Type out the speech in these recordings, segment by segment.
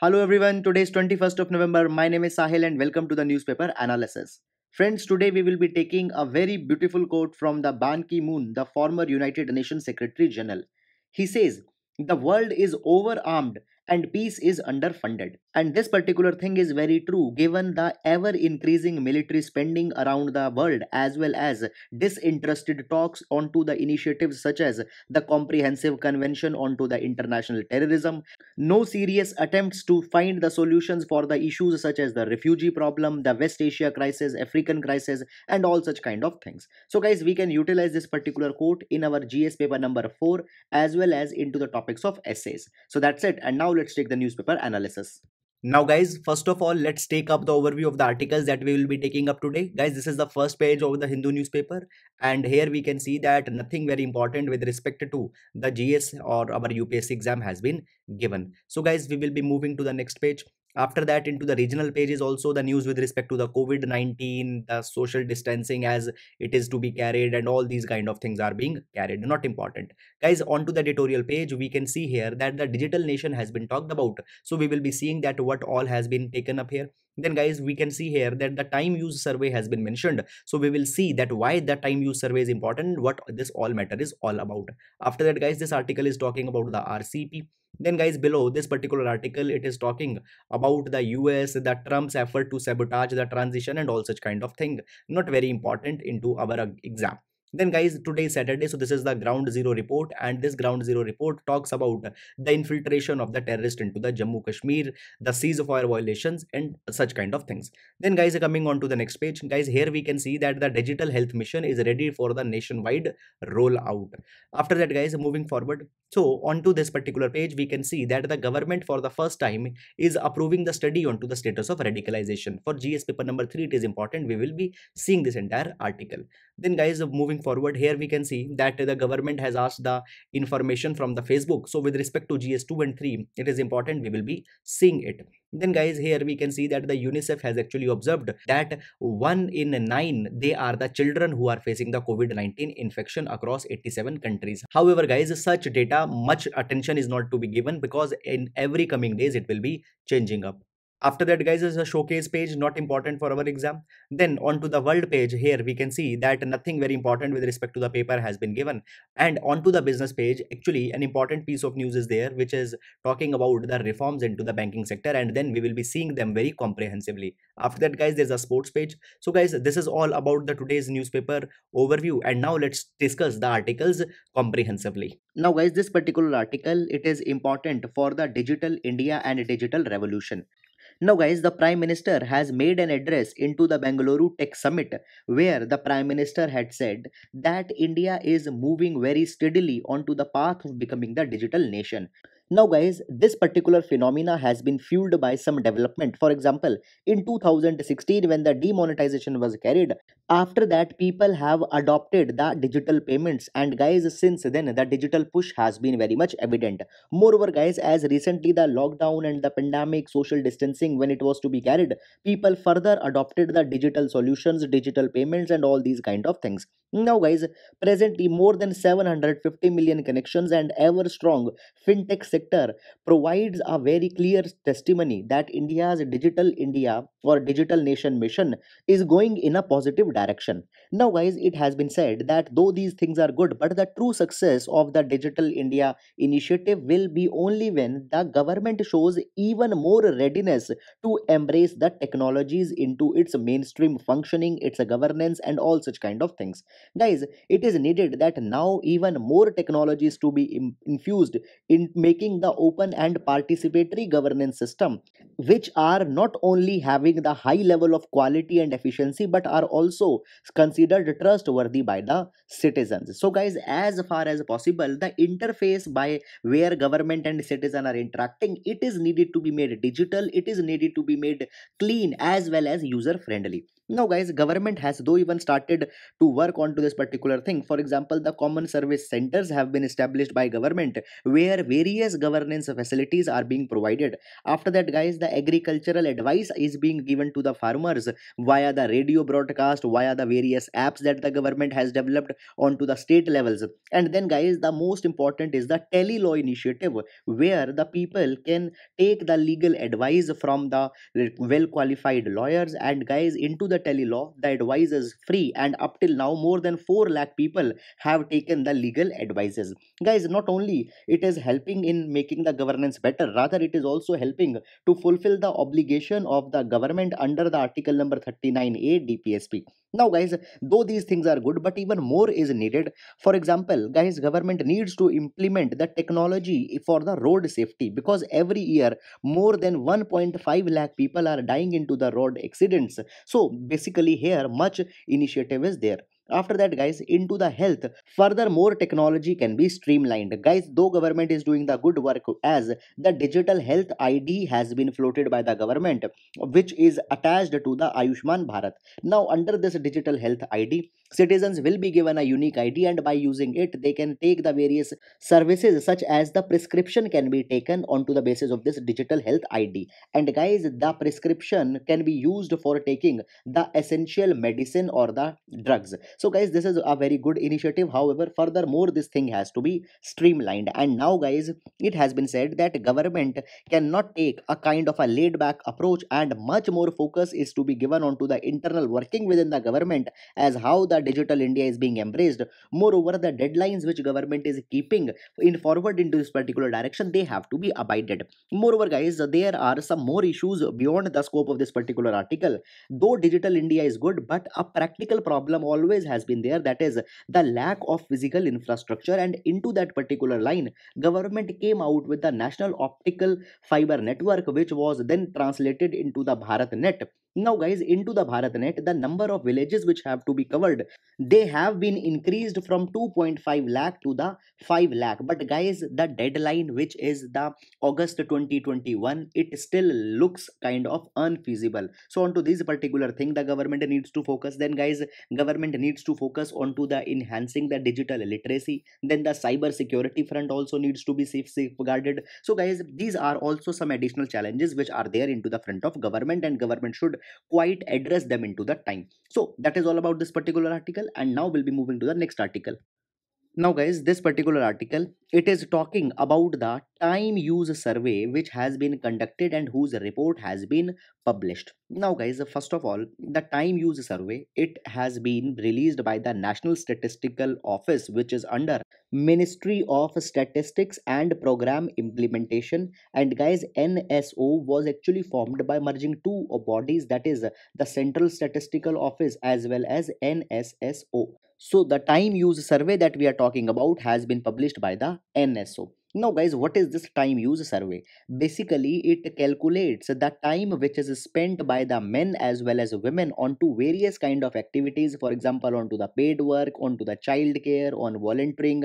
Hello everyone, today is 21st of November. My name is Sahil and welcome to the newspaper analysis. Friends, today we will be taking a very beautiful quote from the Ban Ki-moon, the former United Nations Secretary General. He says, "The world is overarmed and peace is underfunded. And this particular thing is very true given the ever increasing military spending around the world as well as disinterested talks onto the initiatives such as the Comprehensive Convention onto the International Terrorism, no serious attempts to find the solutions for the issues such as the refugee problem, the West Asia crisis, African crisis, and all such kind of things. So, guys, we can utilize this particular quote in our GS paper number 4 as well as into the topics of essays. So, that's it. And now let's take the newspaper analysis. Now guys, first of all, let's take up the overview of the articles that we will be taking up today. Guys, this is the first page of the Hindu newspaper and here we can see that nothing very important with respect to the GS or our UPSC exam has been given. So guys, we will be moving to the next page after that into the regional pages also the news with respect to the covid-19 the social distancing as it is to be carried and all these kind of things are being carried not important. Guys onto the editorial page we can see here that the digital nation has been talked about. So we will be seeing that what all has been taken up here then guys we can see here that the time use survey has been mentioned. So we will see that why the time use survey is important what this all matter is all about. After that guys this article is talking about the rcep then guys below this particular article it is talking about the us the trump's effort to sabotage the transition and all such kind of thing. Not very important into our exam then guys today is saturday so this is the ground zero report and this ground zero report talks about the infiltration of the terrorist into the jammu kashmir the ceasefire violations and such kind of things. Then guys coming on to the next page guys here we can see that the digital health mission is ready for the nationwide rollout. After that guys moving forward. So onto this particular page we can see that the government for the first time is approving the study onto the status of radicalization. For gs paper number 3 it is important. We will be seeing this entire article then guys moving forward here we can see that the government has asked the information from the facebook. So with respect to gs2 and 3 it is important we will be seeing it. Then guys here we can see that the unicef has actually observed that one in nine they are the children who are facing the covid-19 infection across 87 countries. However guys such data much attention is not to be given because in every coming days it will be changing up after that guys is a showcase page not important for our exam. Then onto the world page. Here we can see that nothing very important with respect to the paper has been given. And onto the business page actually an important piece of news is there which is talking about the reforms into the banking sector and then we will be seeing them very comprehensively. After that guys there's a sports page. So guys this is all about the today's newspaper overview. And now let's discuss the articles comprehensively. Now guys this particular article it is important for the digital india and digital revolution now, guys, the Prime Minister has made an address into the Bangalore Tech Summit where the Prime Minister had said that India is moving very steadily onto the path of becoming the digital nation. Now guys, this particular phenomena has been fueled by some development. For example, in 2016 when the demonetization was carried, after that people have adopted the digital payments and guys since then the digital push has been very much evident. Moreover guys, as recently the lockdown and the pandemic social distancing when it was to be carried, people further adopted the digital solutions, digital payments and all these kind of things. Now guys, presently more than 750 million connections and ever strong fintech sector provides a very clear testimony that India's digital India or digital nation mission is going in a positive direction. Now guys, it has been said that though these things are good, but the true success of the digital India initiative will be only when the government shows even more readiness to embrace the technologies into its mainstream functioning, its governance and all such kind of things guys it is needed that now even more technologies to be infused in making the open and participatory governance system which are not only having the high level of quality and efficiency but are also considered trustworthy by the citizens. So guys as far as possible the interface by where government and citizen are interacting it is needed to be made digital it is needed to be made clean as well as user friendly now guys government has though even started to work onto this particular thing. For example the common service centers have been established by government where various governance facilities are being provided. After that guys the agricultural advice is being given to the farmers via the radio broadcast via the various apps that the government has developed onto the state levels. And then guys the most important is the tele law initiative where the people can take the legal advice from the well qualified lawyers and guys into the tele law the advice is free and up till now more than 4 lakh people have taken the legal advices. Guys not only it is helping in making the governance better rather it is also helping to fulfill the obligation of the government under the article number 39a dpsp now guys though these things are good but even more is needed. For example guys government needs to implement the technology for the road safety because every year more than 1.5 lakh people are dying into the road accidents. So basically here much initiative is there after that guys into the health. Further more technology can be streamlined. Guys though government is doing the good work as the digital health id has been floated by the government which is attached to the ayushman bharat. Now under this digital health id citizens will be given a unique id and by using it they can take the various services such as the prescription can be taken onto the basis of this digital health id and guys the prescription can be used for taking the essential medicine or the drugs. So guys this is a very good initiative. However furthermore this thing has to be streamlined. And now guys it has been said that government cannot take a kind of a laid back approach and much more focus is to be given onto the internal working within the government as how the digital india is being embraced. Moreover the deadlines which government is keeping in forward into this particular direction they have to be abided. Moreover guys there are some more issues beyond the scope of this particular article. Though digital india is good but a practical problem always has been there that is the lack of physical infrastructure. And into that particular line government came out with the national optical fiber network which was then translated into the bharat net. Now guys into the bharatnet the number of villages which have to be covered they have been increased from 2.5 lakh to the 5 lakh. But guys the deadline which is the august 2021 it still looks kind of unfeasible. So onto this particular thing the government needs to focus. Then guys government needs to focus onto the enhancing the digital literacy. Then the cyber security front also needs to be safe safeguarded. So guys these are also some additional challenges which are there into the front of government and government should quite address them into the time. So that is all about this particular article and now we'll be moving to the next article now guys this particular article it is talking about the time use survey which has been conducted and whose report has been published. Now guys first of all the time use survey it has been released by the national statistical office which is under ministry of statistics and program implementation. And guys nso was actually formed by merging two bodies that is the central statistical office as well as nsso so the time use survey that we are talking about has been published by the NSO. Now guys, what is this time use survey? Basically, it calculates the time which is spent by the men as well as women onto various kind of activities. For example, onto the paid work, onto the child care, on volunteering,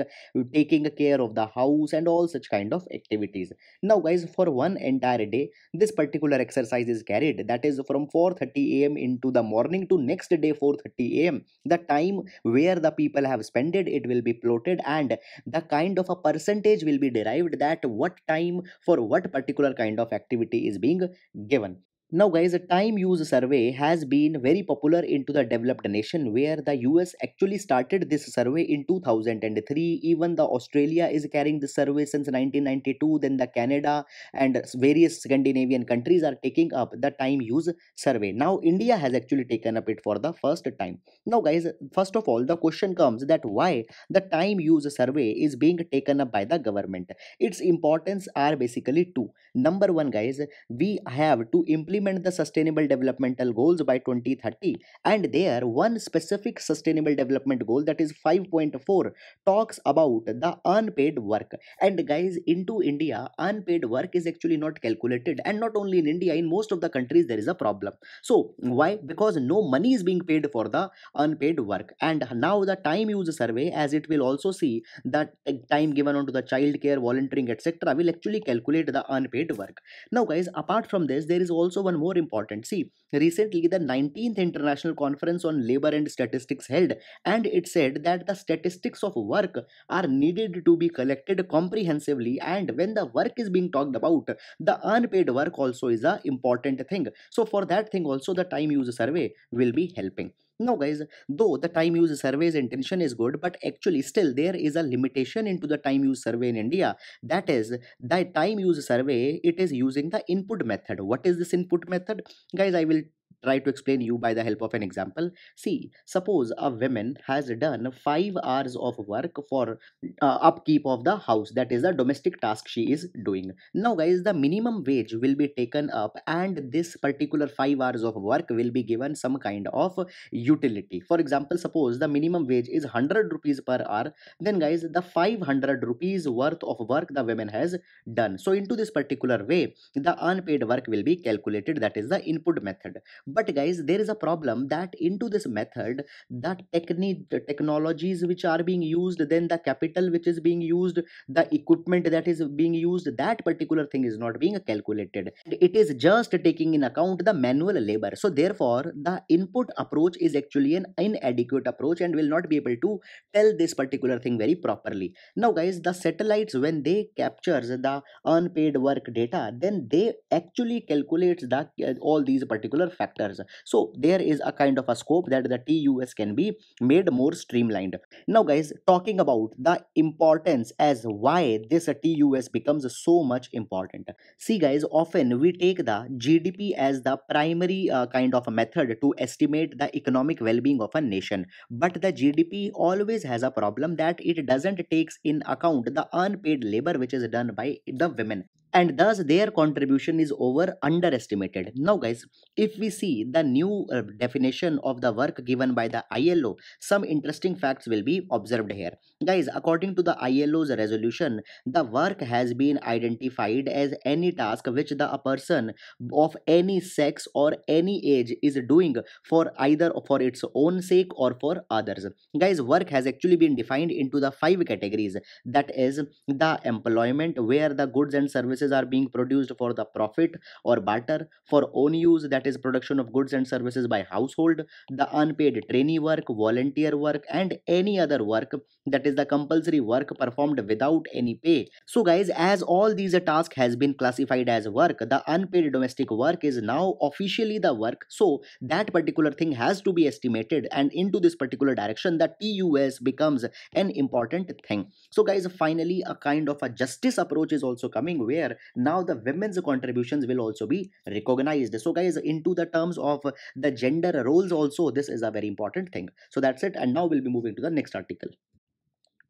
taking care of the house and all such kind of activities. Now guys, for one entire day, this particular exercise is carried. That is from 4.30 am into the morning to next day 4.30 am. The time where the people have spent it, it will be plotted and the kind of a percentage will be that what time for what particular kind of activity is being given now guys a time use survey has been very popular into the developed nation where the us actually started this survey in 2003 even the australia is carrying the survey since 1992 then the canada and various scandinavian countries are taking up the time use survey. Now india has actually taken up it for the first time. Now guys first of all the question comes that why the time use survey is being taken up by the government? Its importance are basically two. Number one guys we have to implement implement the sustainable developmental goals by 2030 and there one specific sustainable development goal that is 5.4 talks about the unpaid work. And guys into india unpaid work is actually not calculated. And not only in india in most of the countries there is a problem. So why? Because no money is being paid for the unpaid work. And now the time use survey as it will also see that time given onto the child care volunteering etc will actually calculate the unpaid work. Now guys apart from this there is also one more important. See recently the 19th international conference on labor and statistics held and it said that the statistics of work are needed to be collected comprehensively and when the work is being talked about the unpaid work also is a important thing. So for that thing also the time use survey will be helping now guys though the time use survey's intention is good but actually still there is a limitation into the time use survey in india. That is the time use survey it is using the input method. What is this input method? Guys i will try to explain you by the help of an example. See suppose a woman has done 5 hours of work for uh, upkeep of the house. That is the domestic task she is doing. Now guys the minimum wage will be taken up and this particular 5 hours of work will be given some kind of utility. For example suppose the minimum wage is 100 rupees per hour. Then guys the 500 rupees worth of work the woman has done. So into this particular way the unpaid work will be calculated. That is the input method but guys there is a problem that into this method that technique the technologies which are being used then the capital which is being used the equipment that is being used that particular thing is not being calculated. It is just taking in account the manual labor. So therefore the input approach is actually an inadequate approach and will not be able to tell this particular thing very properly. Now guys the satellites when they captures the unpaid work data then they actually calculates the all these particular factors factors so there is a kind of a scope that the tus can be made more streamlined. Now guys talking about the importance as why this tus becomes so much important. See guys often we take the gdp as the primary uh, kind of a method to estimate the economic well-being of a nation. But the gdp always has a problem that it doesn't takes in account the unpaid labor which is done by the women and thus their contribution is over underestimated. Now guys if we see the new uh, definition of the work given by the ilo some interesting facts will be observed here. Guys according to the ilo's resolution the work has been identified as any task which the a person of any sex or any age is doing for either for its own sake or for others. Guys work has actually been defined into the five categories. That is the employment where the goods and services services are being produced for the profit or barter. For own use that is production of goods and services by household the unpaid trainee work volunteer work and any other work that is the compulsory work performed without any pay. So guys as all these tasks has been classified as work the unpaid domestic work is now officially the work. So that particular thing has to be estimated and into this particular direction the tus becomes an important thing. So guys finally a kind of a justice approach is also coming where now the women's contributions will also be recognized. So guys into the terms of the gender roles also this is a very important thing. So that's it. And now we'll be moving to the next article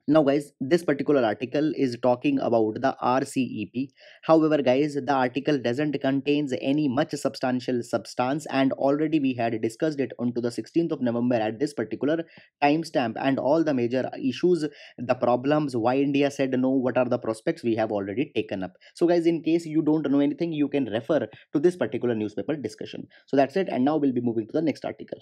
now guys this particular article is talking about the rcep however guys the article doesn't contains any much substantial substance and already we had discussed it onto the 16th of november at this particular timestamp and all the major issues the problems why india said no what are the prospects we have already taken up. So guys in case you don't know anything you can refer to this particular newspaper discussion. So that's it and now we'll be moving to the next article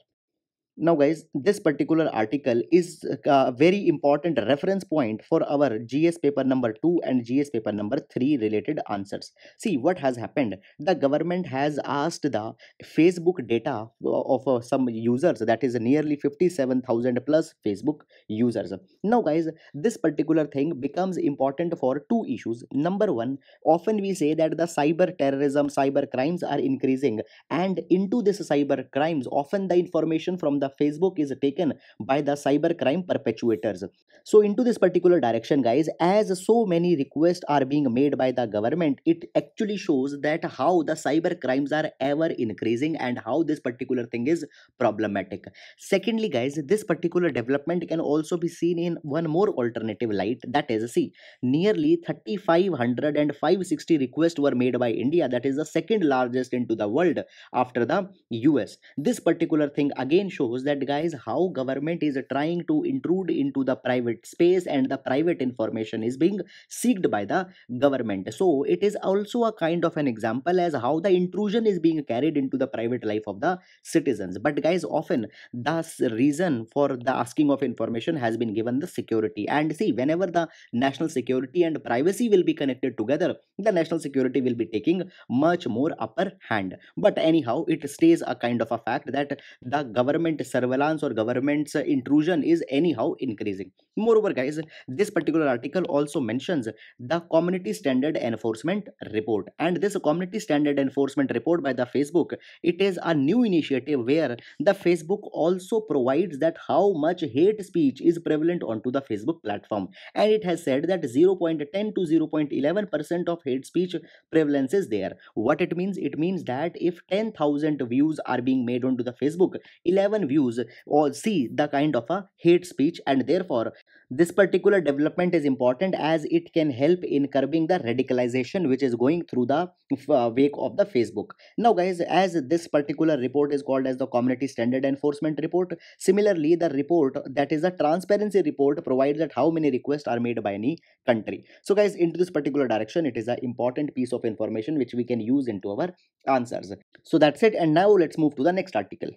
now guys this particular article is a very important reference point for our gs paper number 2 and gs paper number 3 related answers. See what has happened? The government has asked the facebook data of uh, some users that is nearly 57000 plus facebook users. Now guys this particular thing becomes important for two issues. Number one often we say that the cyber terrorism cyber crimes are increasing and into this cyber crimes often the information from the facebook is taken by the cyber crime perpetuators so into this particular direction guys as so many requests are being made by the government it actually shows that how the cyber crimes are ever increasing and how this particular thing is problematic. Secondly guys this particular development can also be seen in one more alternative light. That is see nearly 3500 and 560 requests were made by india that is the second largest into the world after the us this particular thing again shows shows that guys how government is trying to intrude into the private space and the private information is being seeked by the government. So it is also a kind of an example as how the intrusion is being carried into the private life of the citizens. But guys often the reason for the asking of information has been given the security. And see whenever the national security and privacy will be connected together the national security will be taking much more upper hand. But anyhow it stays a kind of a fact that the government surveillance or government's intrusion is anyhow increasing moreover guys this particular article also mentions the community standard enforcement report. And this community standard enforcement report by the facebook it is a new initiative where the facebook also provides that how much hate speech is prevalent onto the facebook platform. And it has said that 0.10 to 0.11 percent of hate speech prevalence is there. What it means? It means that if 10000 views are being made onto the facebook 11 views or see the kind of a hate speech and therefore this particular development is important as it can help in curbing the radicalization which is going through the uh, wake of the facebook. Now guys as this particular report is called as the community standard enforcement report similarly the report that is a transparency report provides that how many requests are made by any country. So guys into this particular direction it is an important piece of information which we can use into our answers. So that's it and now let's move to the next article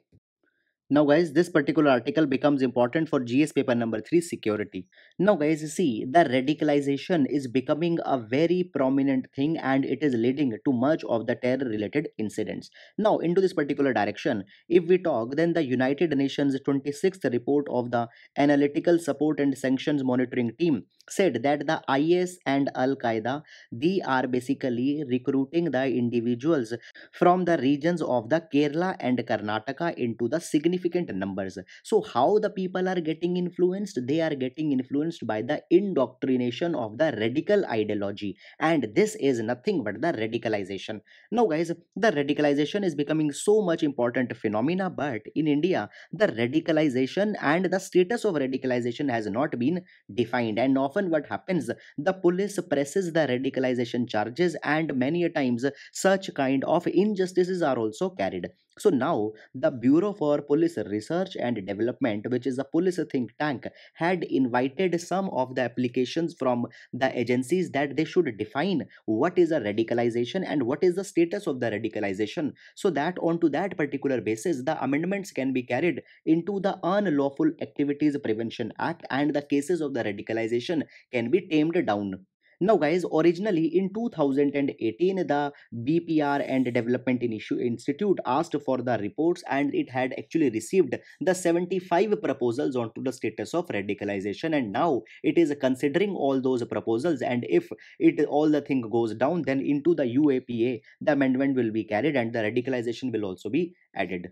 now guys, this particular article becomes important for GS paper number 3 security. Now guys, see the radicalization is becoming a very prominent thing and it is leading to much of the terror related incidents. Now into this particular direction, if we talk then the United Nations 26th report of the Analytical Support and Sanctions Monitoring Team said that the IS and Al Qaeda they are basically recruiting the individuals from the regions of the Kerala and Karnataka into the significant numbers. So, how the people are getting influenced? They are getting influenced by the indoctrination of the radical ideology, and this is nothing but the radicalization. Now, guys, the radicalization is becoming so much important phenomena, but in India, the radicalization and the status of radicalization has not been defined, and often what happens, the police presses the radicalization charges, and many a times such kind of injustices are also carried so now the bureau for police research and development which is a police think tank had invited some of the applications from the agencies that they should define what is a radicalization and what is the status of the radicalization. So that onto that particular basis the amendments can be carried into the unlawful activities prevention act and the cases of the radicalization can be tamed down now, guys, originally in 2018, the BPR and Development Institute asked for the reports and it had actually received the 75 proposals onto the status of radicalization. And now it is considering all those proposals and if it all the thing goes down then into the UAPA the amendment will be carried and the radicalization will also be added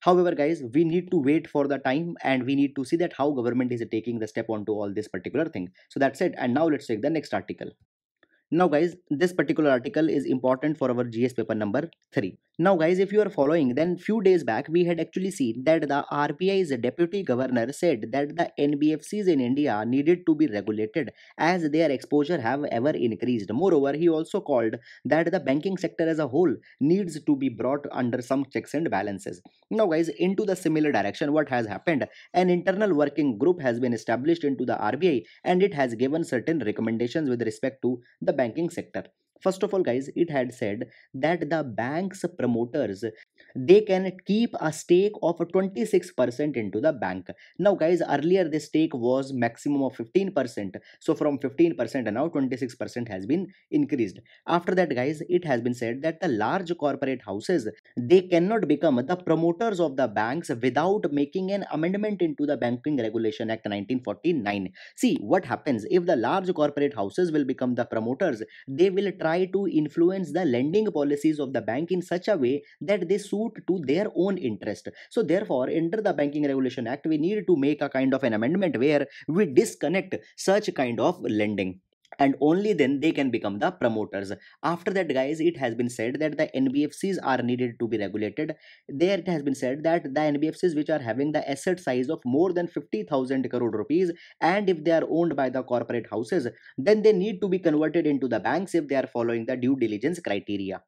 however guys we need to wait for the time and we need to see that how government is taking the step onto all this particular thing. So that's it. And now let's take the next article now guys, this particular article is important for our GS paper number 3. Now guys, if you are following, then few days back we had actually seen that the RBI's deputy governor said that the NBFCs in India needed to be regulated as their exposure have ever increased. Moreover, he also called that the banking sector as a whole needs to be brought under some checks and balances. Now guys, into the similar direction, what has happened? An internal working group has been established into the RBI and it has given certain recommendations with respect to the banking sector. First of all guys it had said that the bank's promoters they can keep a stake of 26% into the bank. Now guys earlier the stake was maximum of 15% so from 15% now 26% has been increased. After that guys it has been said that the large corporate houses they cannot become the promoters of the banks without making an amendment into the banking regulation act 1949 see what happens? If the large corporate houses will become the promoters they will try to influence the lending policies of the bank in such a way that they suit to their own interest. So therefore under the banking regulation act. We need to make a kind of an amendment where we disconnect such kind of lending. And only then they can become the promoters. After that guys it has been said that the nbfcs are needed to be regulated. There it has been said that the nbfcs which are having the asset size of more than 50000 crore rupees and if they are owned by the corporate houses then they need to be converted into the banks if they are following the due diligence criteria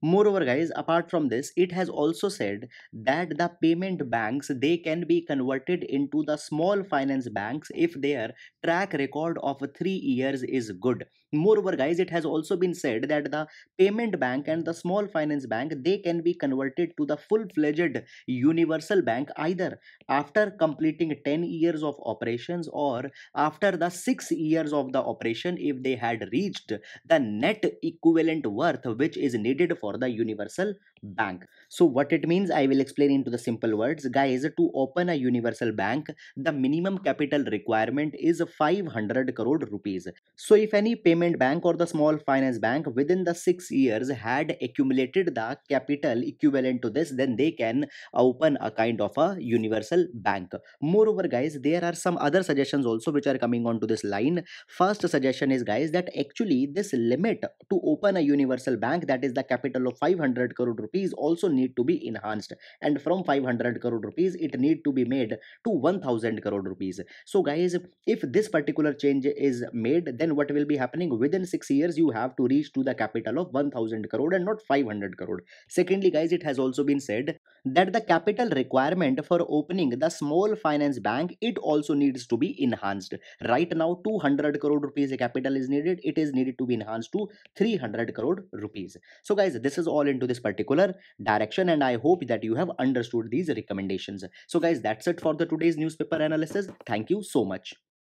Moreover, guys, apart from this, it has also said that the payment banks they can be converted into the small finance banks if their track record of three years is good. Moreover, guys, it has also been said that the payment bank and the small finance bank they can be converted to the full-fledged universal bank either after completing 10 years of operations or after the 6 years of the operation if they had reached the net equivalent worth which is needed for for the universal bank. So what it means i will explain into the simple words. Guys to open a universal bank the minimum capital requirement is 500 crore rupees. So if any payment bank or the small finance bank within the 6 years had accumulated the capital equivalent to this then they can open a kind of a universal bank. Moreover guys there are some other suggestions also which are coming on to this line. First suggestion is guys that actually this limit to open a universal bank that is the capital capital of 500 crore rupees also need to be enhanced. And from 500 crore rupees it need to be made to 1000 crore rupees. So guys if this particular change is made then what will be happening? Within 6 years you have to reach to the capital of 1000 crore and not 500 crore. Secondly guys it has also been said that the capital requirement for opening the small finance bank it also needs to be enhanced. Right now 200 crore rupees capital is needed. It is needed to be enhanced to 300 crore rupees. So guys this is all into this particular direction and i hope that you have understood these recommendations. So guys that's it for the today's newspaper analysis. Thank you so much